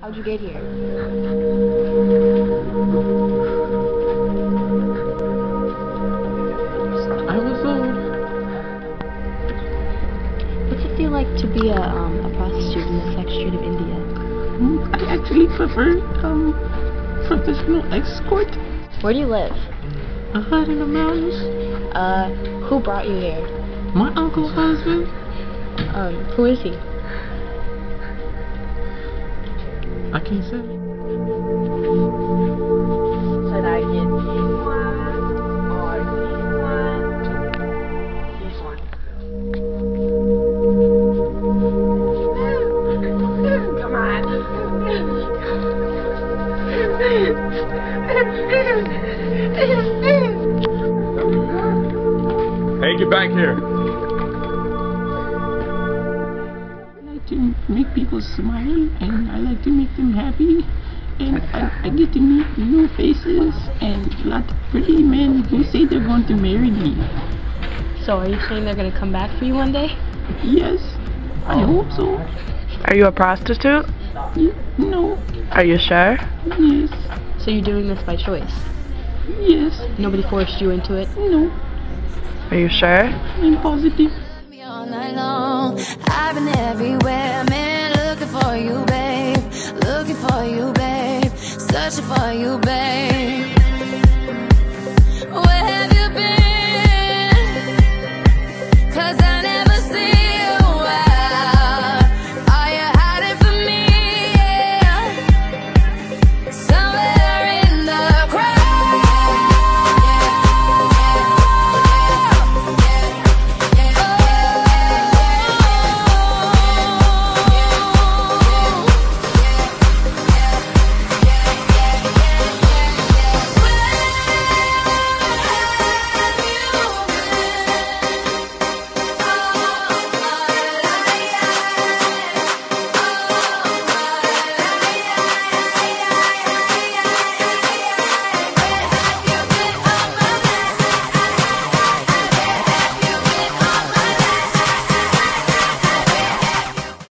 How'd you get here? I was old. What's it feel like to be a, um, a prostitute in the sex trade of India? Mm, I actually prefer um professional escort. Where do you live? A hut in the mountains. Uh, who brought you here? My uncle's husband. Um, who is he? I can't say. Should I get these ones or these ones? These ones. Come on. Hey, get back here. Make people smile and I like to make them happy. And I, I get to meet new faces and a lot of pretty men who say they're going to marry me. So, are you saying they're gonna come back for you one day? Yes, I oh. hope so. Are you a prostitute? Y- No, Are you sure? yes, So you're doing this by choice? yes, Nobody forced you into it? no, Are you sure? I'm positive. me all night long. I've been everywhere, Searching for you, babe.